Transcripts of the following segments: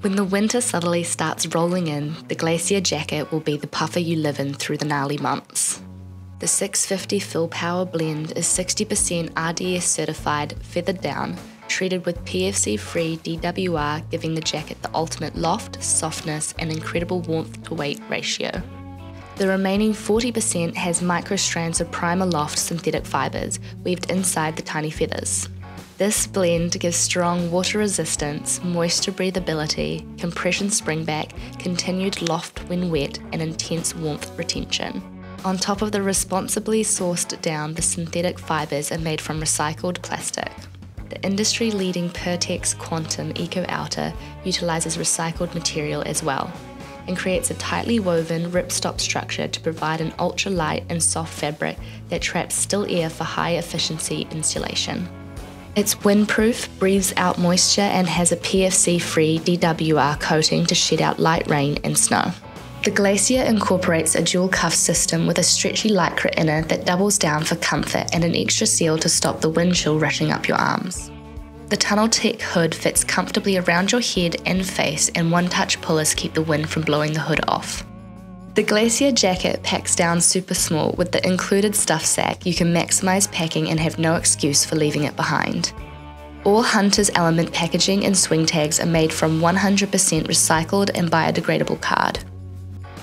When the winter southerly starts rolling in, the Glacier Jacket will be the puffer you live in through the gnarly months. The 650 Fill Power blend is 60% RDS certified, feathered down, treated with PFC free DWR, giving the jacket the ultimate loft, softness, and incredible warmth to weight ratio. The remaining 40% has micro strands of PrimaLoft synthetic fibres weaved inside the tiny feathers. This blend gives strong water resistance, moisture breathability, compression springback, continued loft when wet, and intense warmth retention. On top of the responsibly sourced down, the synthetic fibres are made from recycled plastic. The industry leading Pertex Quantum Eco Outer utilises recycled material as well and creates a tightly woven ripstop structure to provide an ultra light and soft fabric that traps still air for high efficiency insulation. It's windproof, breathes out moisture, and has a PFC free DWR coating to shed out light rain and snow. The Glacier incorporates a dual cuff system with a stretchy lycra inner that doubles down for comfort and an extra seal to stop the wind chill rushing up your arms. The Tunnel Tech hood fits comfortably around your head and face, and one touch pullers keep the wind from blowing the hood off. The Glacier jacket packs down super small with the included stuff sack. You can maximize packing and have no excuse for leaving it behind. All Hunter's Element packaging and swing tags are made from 100% recycled and biodegradable card.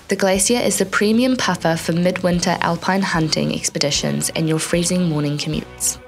The Glacier is the premium puffer for midwinter alpine hunting expeditions and your freezing morning commutes.